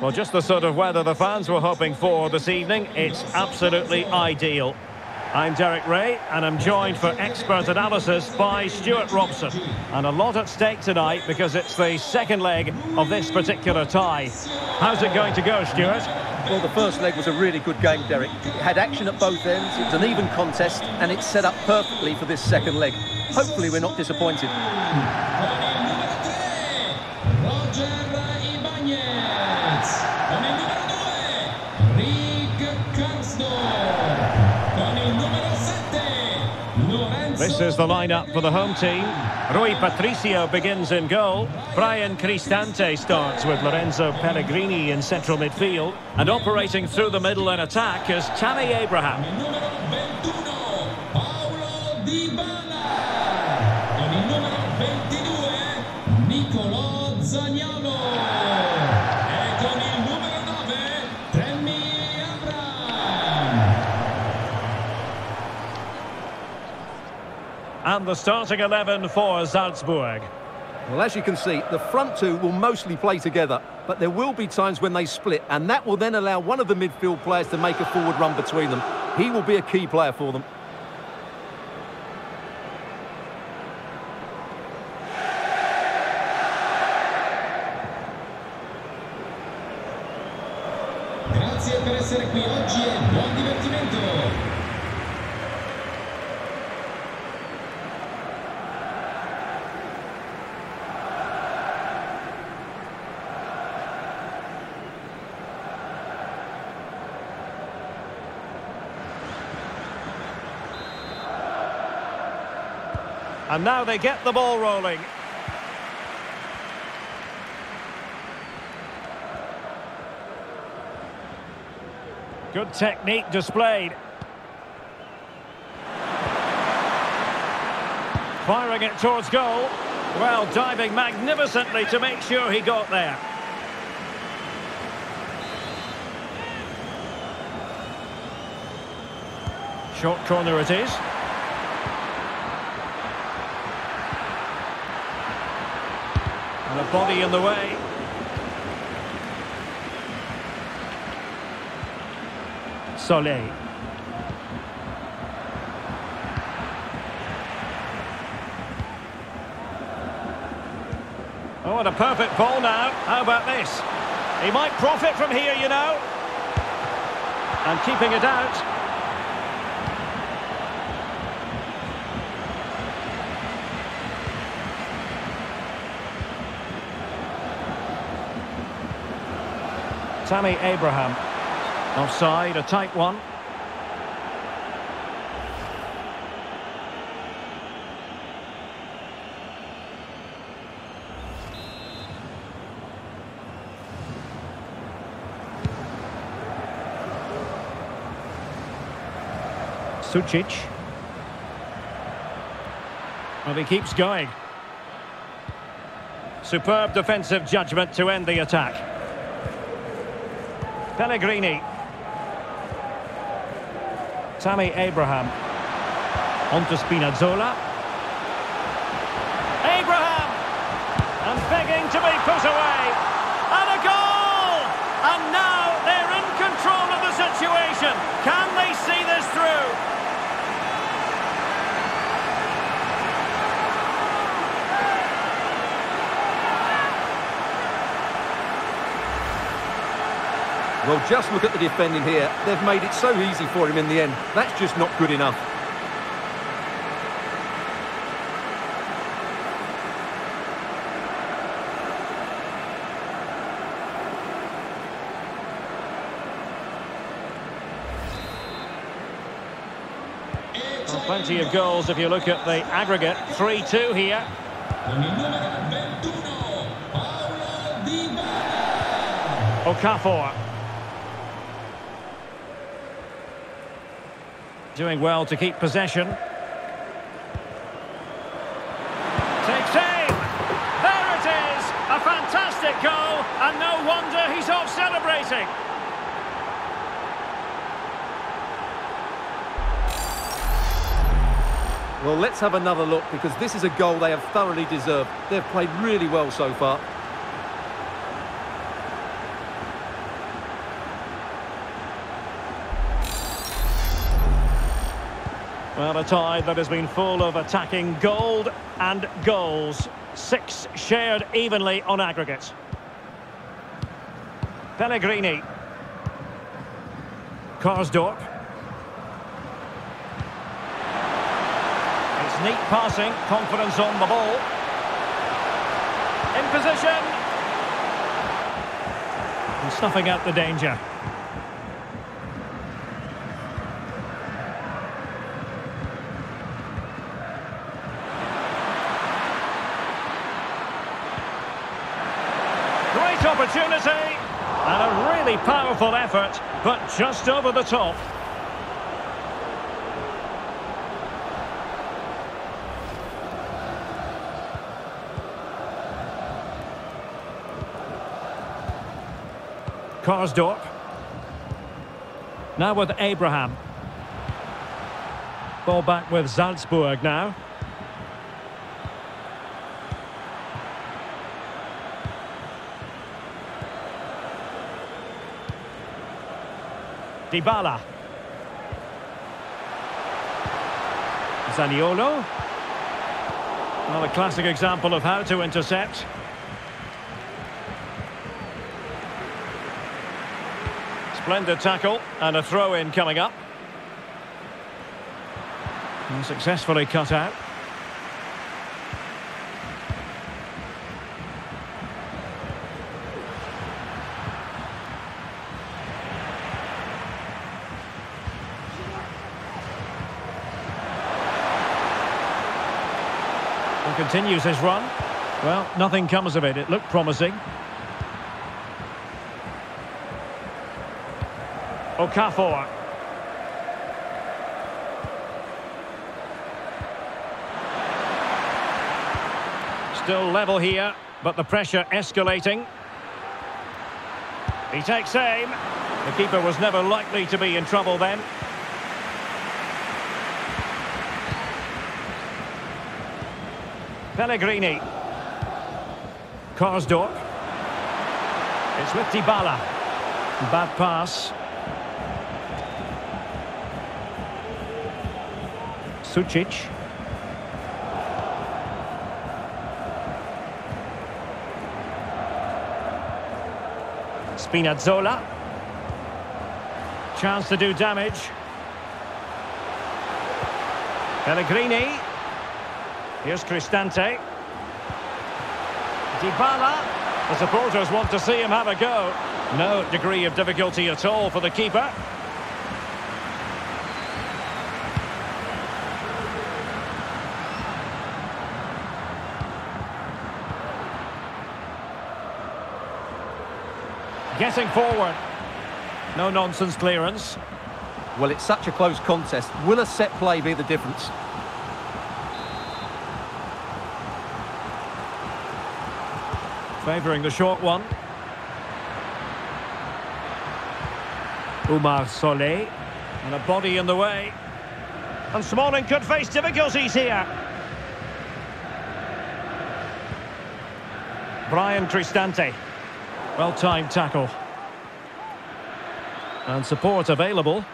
Well, just the sort of weather the fans were hoping for this evening. It's absolutely ideal. I'm Derek Ray, and I'm joined for expert analysis by Stuart Robson. And a lot at stake tonight because it's the second leg of this particular tie. How's it going to go, Stuart? Well, the first leg was a really good game, Derek. It had action at both ends, it was an even contest, and it's set up perfectly for this second leg. Hopefully we're not disappointed. This is the lineup for the home team. Rui Patricio begins in goal. Bryan Cristante starts with Lorenzo Pellegrini in central midfield. And operating through the middle in attack is Tammy Abraham. The starting 11 for Salzburg. Well, as you can see, the front two will mostly play together, but there will be times when they split, and that will then allow one of the midfield players to make a forward run between them. He will be a key player for them. And now they get the ball rolling. Good technique displayed. Firing it towards goal. Well, diving magnificently to make sure he got there. Short corner it is. And a body in the way. Solet. Oh, what a perfect ball now. How about this? He might profit from here, you know. And keeping it out. Tammy Abraham. Offside, a tight one. Sucic. Well, he keeps going. Superb defensive judgment to end the attack. Pellegrini. Tammy Abraham. On to Spinazzola. Abraham! And begging to be put away. And a goal! And now they're in control of the situation. Can they see this through? Well, just look at the defending here. They've made it so easy for him in the end. That's just not good enough. Well, plenty of goals if you look at the aggregate. 3-2 here. Okafor. Doing well to keep possession. Takes aim! There it is! A fantastic goal, and no wonder he's off celebrating. Well, let's have another look because this is a goal they have thoroughly deserved. They've played really well so far. Well, a tie that has been full of attacking gold and goals. Six shared evenly on aggregate. Pellegrini. Karsdorp. It's neat passing, confidence on the ball. In position. And snuffing out the danger. Great opportunity. And a really powerful effort, but just over the top. Karsdorp. Now with Abraham. Ball back with Salzburg now. Dybala. Zaniolo. Another classic example of how to intercept. Splendid tackle and a throw-in coming up. And successfully cut out. And continues his run. Well, nothing comes of it. It looked promising. Okafor. Still level here, but the pressure escalating. He takes aim. The keeper was never likely to be in trouble then. Pellegrini. Karsdorp. It's with Dybala. Bad pass. Sucic. Spinazzola. Chance to do damage. Pellegrini. Here's Cristante. Dybala. The supporters want to see him have a go. No degree of difficulty at all for the keeper. Getting forward. No nonsense clearance. Well, it's such a close contest. Will a set play be the difference? Favouring the short one. Oumar Solet. And a body in the way. And Smalling could face difficulties here. Bryan Cristante. Well-timed tackle. And support available.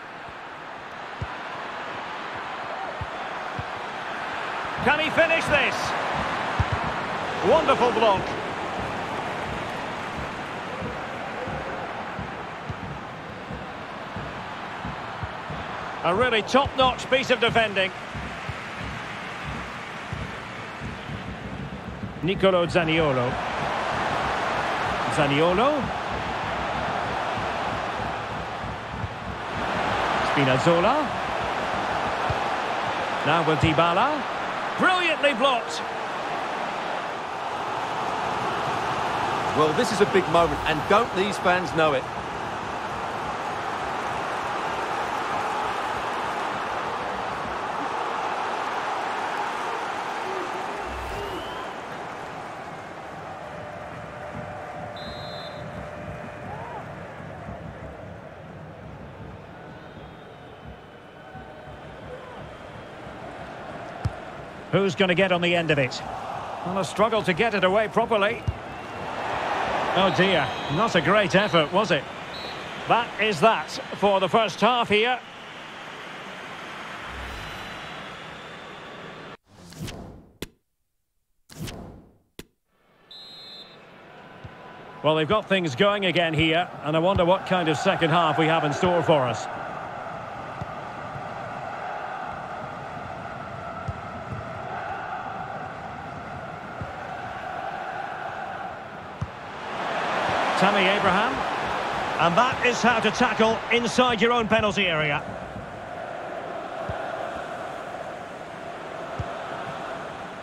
Can he finish this? Wonderful block. A really top-notch piece of defending. Nicolo Zaniolo. Zaniolo. Spinazzola. Now with Dybala. Brilliantly blocked. Well, this is a big moment, and don't these fans know it? Who's going to get on the end of it? Well, a struggle to get it away properly. Oh dear, not a great effort, was it? That is that for the first half here. Well, they've got things going again here, and I wonder what kind of second half we have in store for us. And that is how to tackle inside your own penalty area.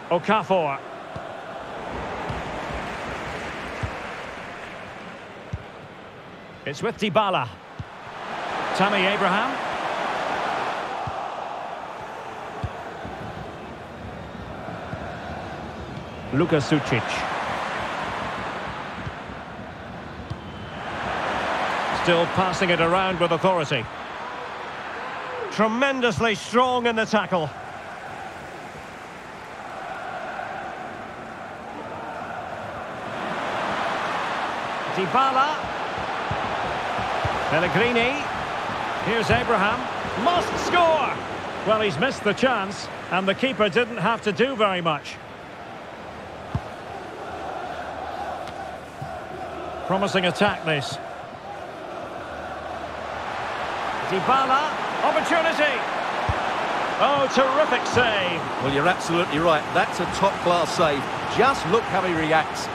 Okafor. It's with Dybala. Tammy Abraham. Luka Sucic. Still passing it around with authority. Tremendously strong in the tackle. Dybala. Pellegrini. Here's Abraham. Must score! Well, he's missed the chance, and the keeper didn't have to do very much. Promising attack, this. Dybala, opportunity. Oh, terrific save. Well, you're absolutely right. That's a top-class save. Just look how he reacts.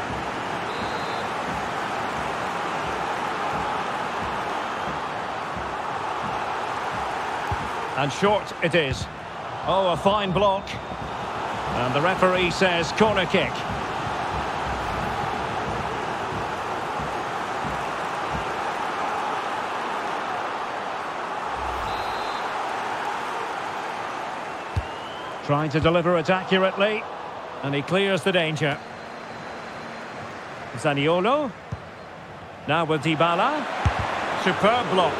And short it is. Oh, a fine block. And the referee says corner kick. Trying to deliver it accurately. And he clears the danger. Zaniolo. Now with Dybala. Superb block.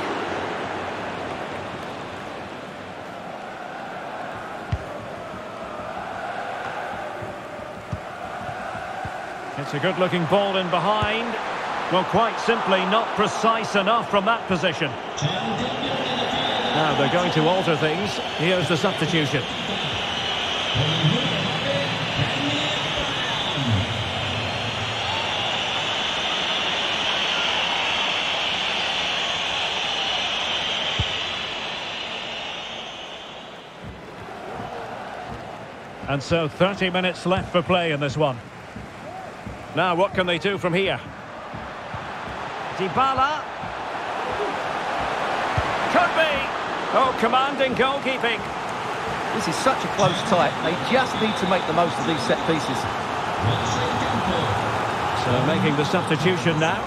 It's a good-looking ball in behind. Well, quite simply not precise enough from that position. Now they're going to alter things. Here's the substitution. And so 30 minutes left for play in this one. Now, what can they do from here? Dybala. Could be. Oh, commanding goalkeeping. This is such a close tie. They just need to make the most of these set pieces. So making the substitution now.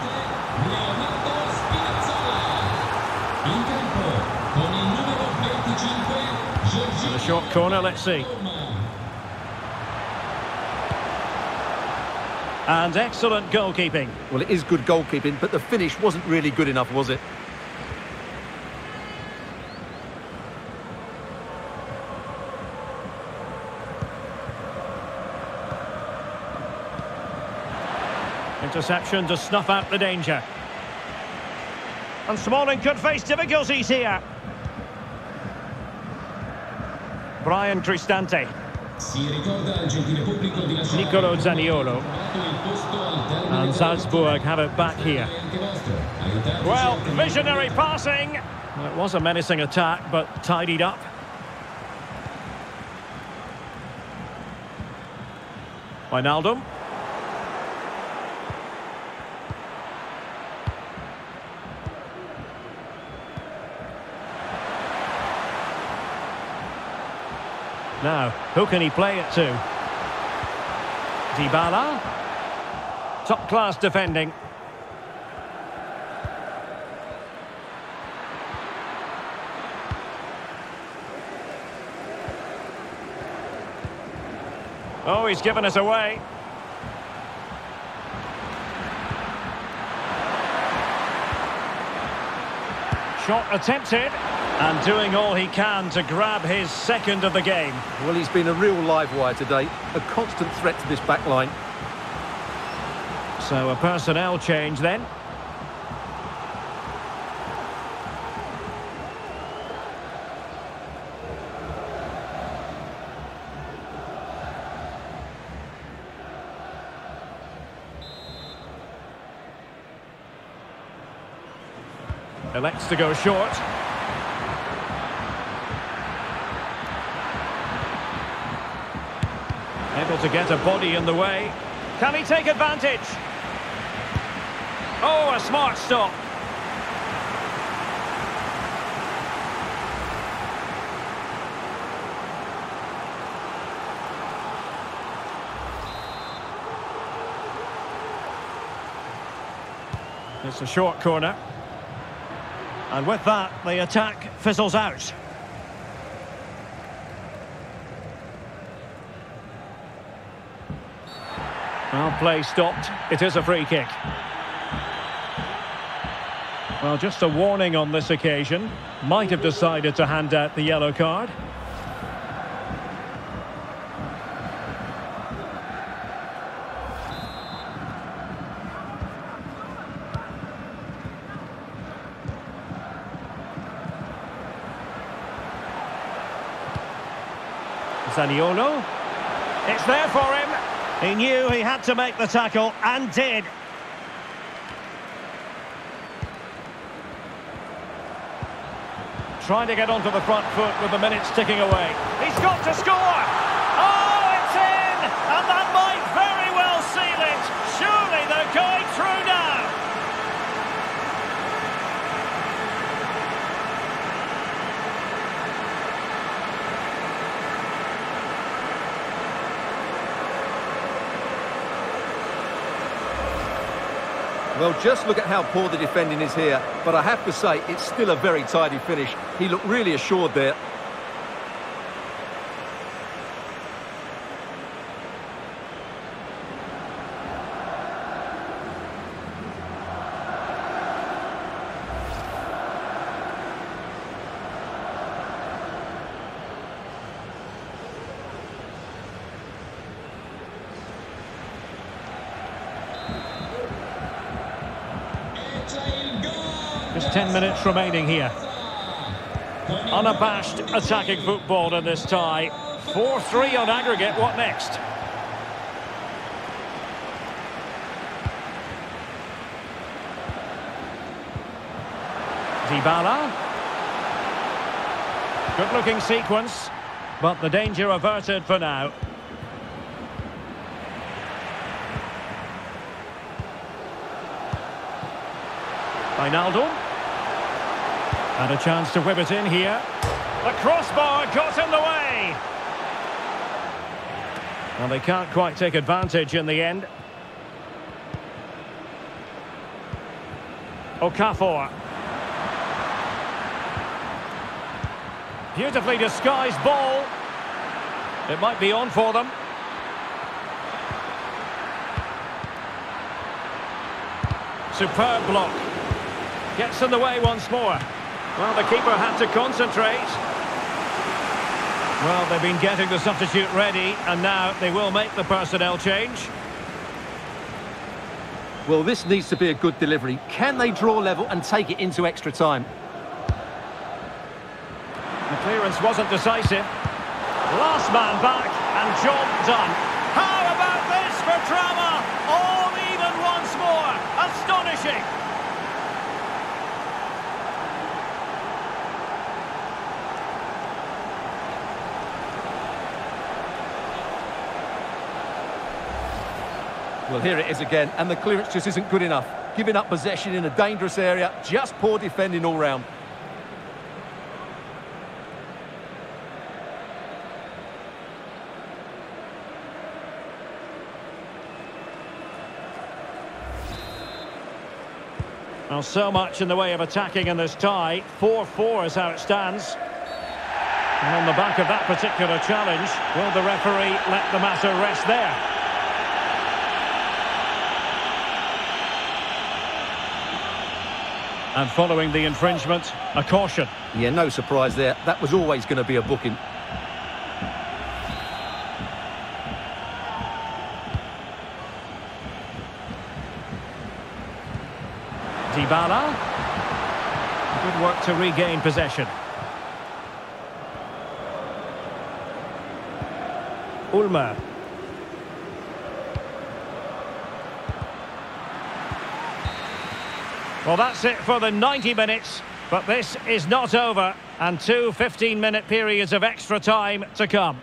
And a short corner, let's see. And excellent goalkeeping. Well, it is good goalkeeping, but the finish wasn't really good enough, was it? Interception to snuff out the danger. And Smalling could face difficulties here. Bryan Cristante. Nicolo Zaniolo. And Salzburg have it back here. Well, visionary passing. It was a menacing attack, but tidied up. Wijnaldum. Now, who can he play it to? Dybala. Top-class defending. Oh, he's given us away. Shot attempted. And doing all he can to grab his second of the game. Well, he's been a real live wire today. A constant threat to this back line. So a personnel change then. Elects to go short. Able to get a body in the way. Can he take advantage? Oh, a smart stop. It's a short corner. And with that, the attack fizzles out. Well, play stopped. It is a free kick. Well, just a warning on this occasion. Might have decided to hand out the yellow card. Zaniolo. It's there for him. He knew he had to make the tackle and did. Trying to get onto the front foot with the minutes ticking away. He's got to score! Oh, it's in! And that might very well seal it. Surely they're going through now. Well, just look at how poor the defending is here. But I have to say, it's still a very tidy finish. He looked really assured there. 10 minutes remaining here. Unabashed attacking football in this tie. 4-3 on aggregate. What next? Dybala. Good looking sequence, but the danger averted for now. Wijnaldum. And a chance to whip it in here. The crossbar got in the way. Well, they can't quite take advantage in the end. Okafor. Beautifully disguised ball. It might be on for them. Superb block. Gets in the way once more. Well, the keeper had to concentrate. Well, they've been getting the substitute ready, and now they will make the personnel change. Well, this needs to be a good delivery. Can they draw level and take it into extra time? The clearance wasn't decisive. Last man back, and job done. How about this for drama? All even once more. Astonishing. Well, here it is again, and the clearance just isn't good enough. Giving up possession in a dangerous area, just poor defending all round. Well, so much in the way of attacking in this tie. 4-4 is how it stands. And on the back of that particular challenge, will the referee let the matter rest there? And following the infringement, a caution. Yeah, no surprise there. That was always going to be a booking. Dybala. Good work to regain possession. Ulmer. Well, that's it for the 90 minutes, but this is not over, and two 15-minute periods of extra time to come.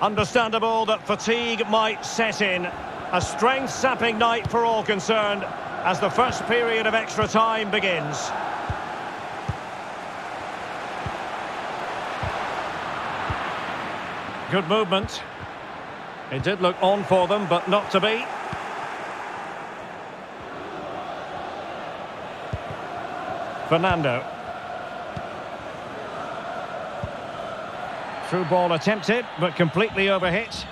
Understandable that fatigue might set in. A strength-sapping night for all concerned as the first period of extra time begins. Good movement. It did look on for them, but not to be. Fernando. Through ball attempted, but completely overhit.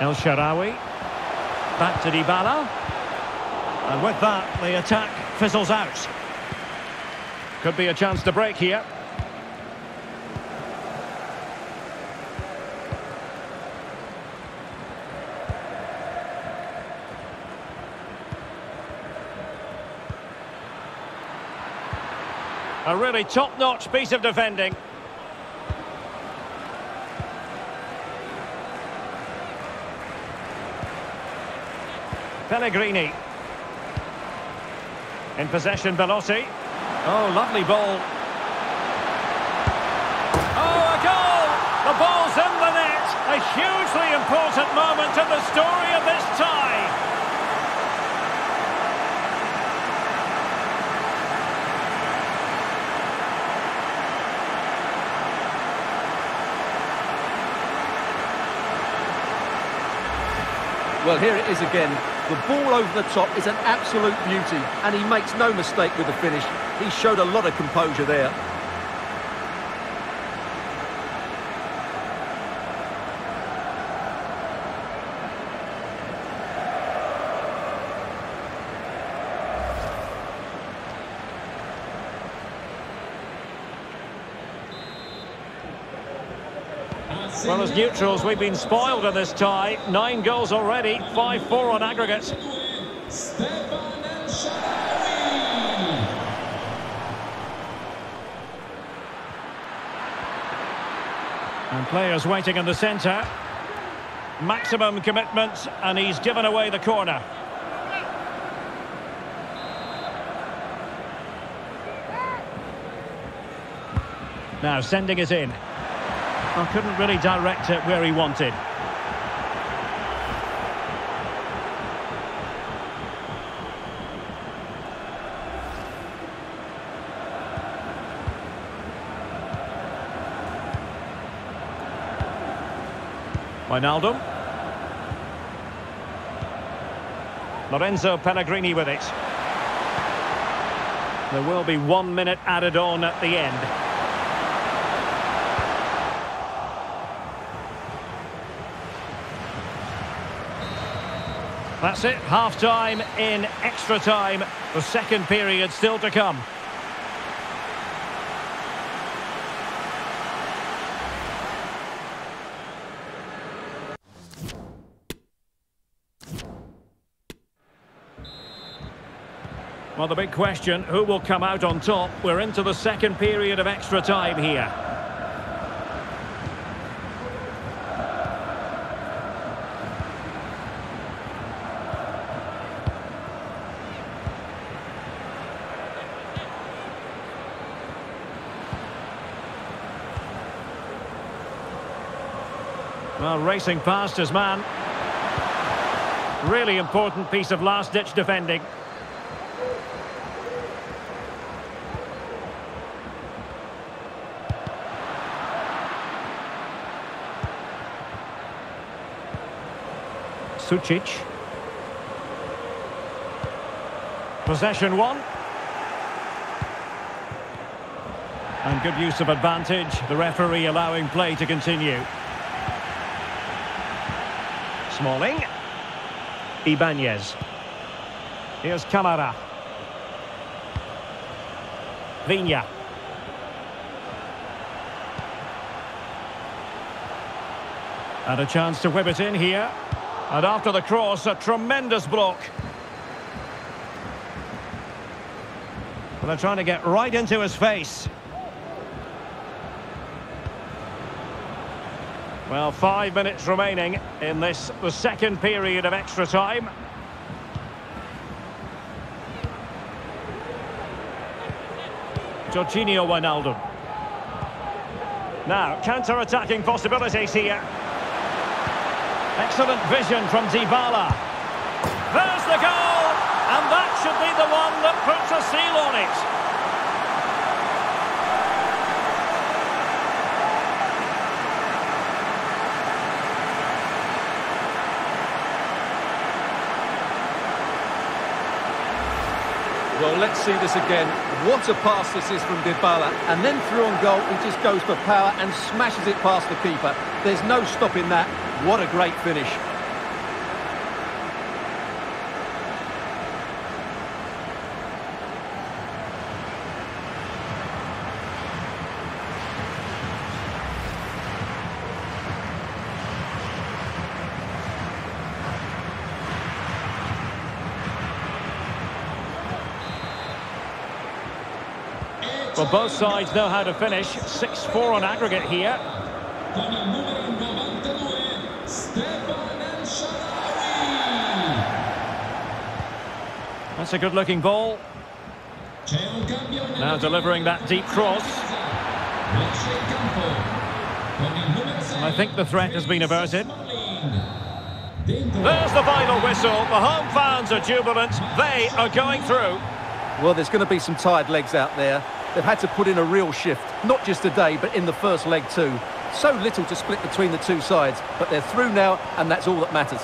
El Shaarawy. Back to Dybala. And with that, the attack fizzles out. Could be a chance to break here. A really top-notch piece of defending. Pellegrini. In possession, Belotti. Oh, lovely ball. Oh, a goal! The ball's in the net. A hugely important moment in the story of this tie. Well, here it is again. The ball over the top is an absolute beauty, and he makes no mistake with the finish. He showed a lot of composure there. Well, as neutrals, we've been spoiled in this tie. Nine goals already, 5-4 on aggregate. And players waiting in the centre. Maximum commitment, and he's given away the corner. Now sending it in. I couldn't really direct it where he wanted. Wijnaldum. Lorenzo Pellegrini with it. There will be one minute added on at the end. That's it, half-time in extra time. The second period still to come. Well, the big question, who will come out on top? We're into the second period of extra time here. Racing past his man. Really important piece of last-ditch defending. Sucic. Possession one. And good use of advantage. The referee allowing play to continue. Smalling. Ibanez. Here's Camara. Viña. And a chance to whip it in here. And after the cross, a tremendous block. But they're trying to get right into his face. Well, five minutes remaining in this, the second period of extra time. Georginio Wijnaldum. Now, counter-attacking possibilities here. Excellent vision from Dybala. There's the goal! And that should be the one that puts a seal on it. Well, let's see this again. What a pass this is from Dybala. And then through on goal, he just goes for power and smashes it past the keeper. There's no stopping that. What a great finish. Well, both sides know how to finish. 6-4 on aggregate here. Con il numero 92, Stephan El Shaarawy. That's a good-looking ball. Now delivering that deep cross. Esce in campo. Con il numero 6. I think the threat has been averted. There's the final whistle. The home fans are jubilant. They are going through. Well, there's going to be some tired legs out there. They've had to put in a real shift, not just today, but in the first leg too. So little to split between the two sides, but they're through now, and that's all that matters.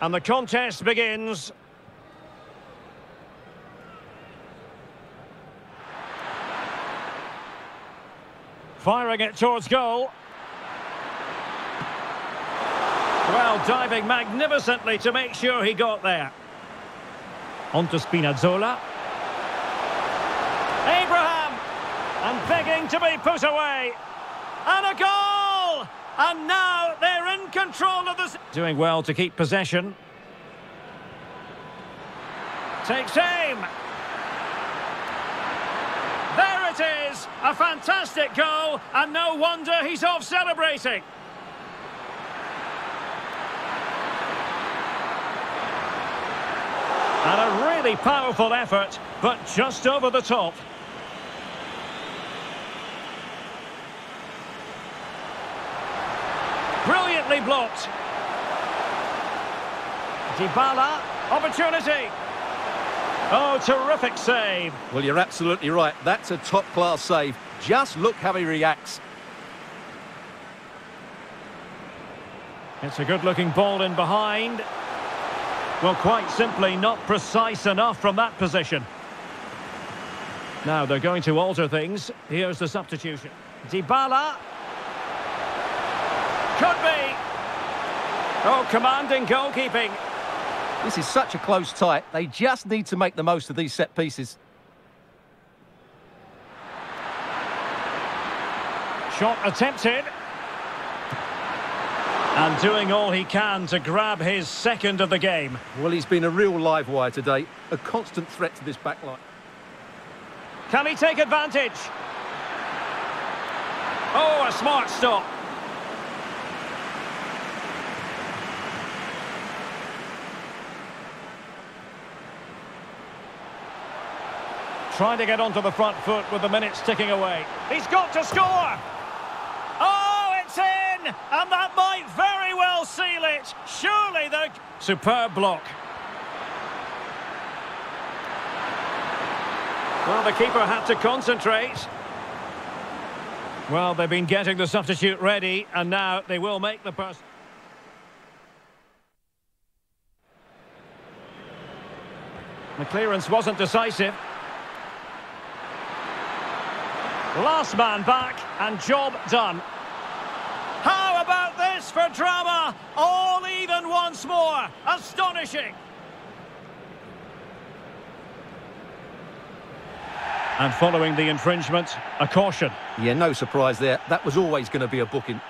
And the contest begins. Firing it towards goal. Well, diving magnificently to make sure he got there. On to Spinazzola. Abraham! And begging to be put away. And a goal! And now they're in control of the... Doing well to keep possession. Takes aim. There it is! A fantastic goal, and no wonder he's off celebrating. And a really powerful effort, but just over the top. Brilliantly blocked. Dybala, opportunity. Oh, terrific save. Well, you're absolutely right. That's a top-class save. Just look how he reacts. It's a good-looking ball in behind. Well, quite simply, not precise enough from that position. Now, they're going to alter things. Here's the substitution. Dybala. Could be. Oh, commanding goalkeeping. This is such a close tie. They just need to make the most of these set pieces. Shot attempted. And doing all he can to grab his second of the game. Well, he's been a real live wire today. A constant threat to this backline. Can he take advantage? Oh, a smart stop. Trying to get onto the front foot with the minutes ticking away. He's got to score! Oh, it's in! And that might very well seal it. Surely the... Superb block. Well, the keeper had to concentrate. Well, they've been getting the substitute ready, and now they will make the person... The clearance wasn't decisive. Last man back, and job done. How about this for drama? All even once more. Astonishing. And following the infringement, a caution. Yeah, no surprise there. That was always going to be a booking.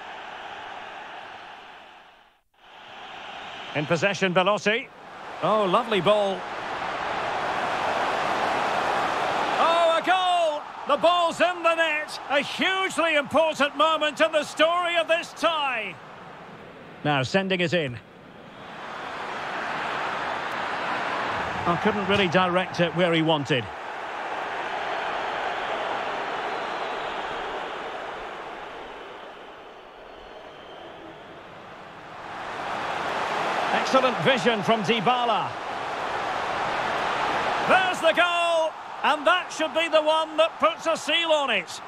In possession, Belotti. Oh, lovely ball. The ball's in the net. A hugely important moment in the story of this tie. Now sending it in. I couldn't really direct it where he wanted. Excellent vision from Dybala. There's the goal! And that should be the one that puts a seal on it.